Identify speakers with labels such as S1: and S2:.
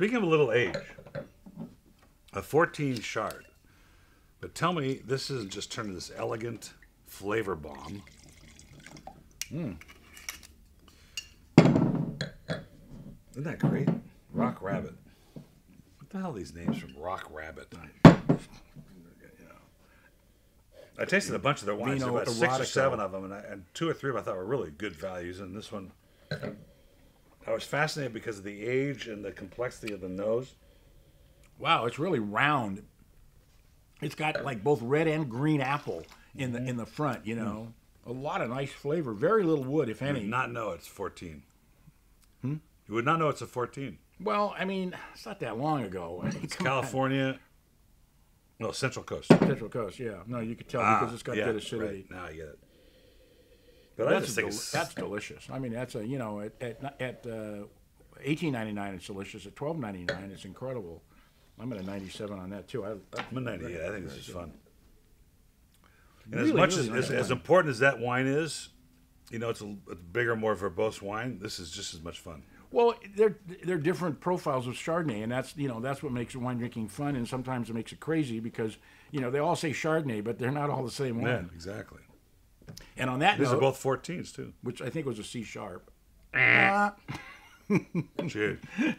S1: Speaking of a little age, a 14 Chard. But tell me, this isn't just turned into this elegant flavor bomb. Hmm. Isn't that great? Rock Rabbit. What the hell are these names from Rock Rabbit? I tasted a bunch of their wines, about six or seven of them, and, I, and two or three of them I thought were really good values. And this one, I was fascinated because of the age and the complexity of the nose.
S2: Wow, it's really round. It's got like both red and green apple in
S1: Mm-hmm.
S2: the in the front. You know, a lot of nice flavor. Very little wood, if
S1: You
S2: any.
S1: would not know it's 14. Hmm? You would not know it's a 14.
S2: Well, I mean, it's not that long ago. I mean,
S1: It's
S2: come on.
S1: California. No, Central Coast.
S2: Central Coast. Yeah, no, you could tell
S1: Ah,
S2: because it's got
S1: yeah,
S2: good acidity.
S1: Right. Now I get it. But I
S2: That's
S1: just think
S2: del- that's delicious. I mean, that's a you know at at, at uh, eighteen ninety nine it's delicious. At twelve ninety nine it's incredible. I'm at a ninety seven on that too. I, I,
S1: I'm a 98. I think this is fun. And as much
S2: really
S1: as, as, as important as that wine is, you know, it's a, a bigger, more verbose wine. This is just as much fun.
S2: Well, they're they're different profiles of Chardonnay, and that's you know that's what makes wine drinking fun, and sometimes it makes it crazy because you know they all say Chardonnay, but they're not all the same wine.
S1: Yeah, exactly.
S2: And on that
S1: These
S2: note,
S1: are both 14s too.
S2: which I think was a C sharp. Eh.
S1: Cheers.